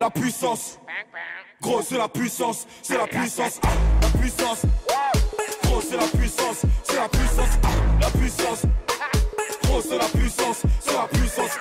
La puissance, gros c'est la puissance, c'est la puissance, la puissance. Gros c'est la puissance, c'est la puissance, la puissance. Gros c'est la puissance, c'est la puissance.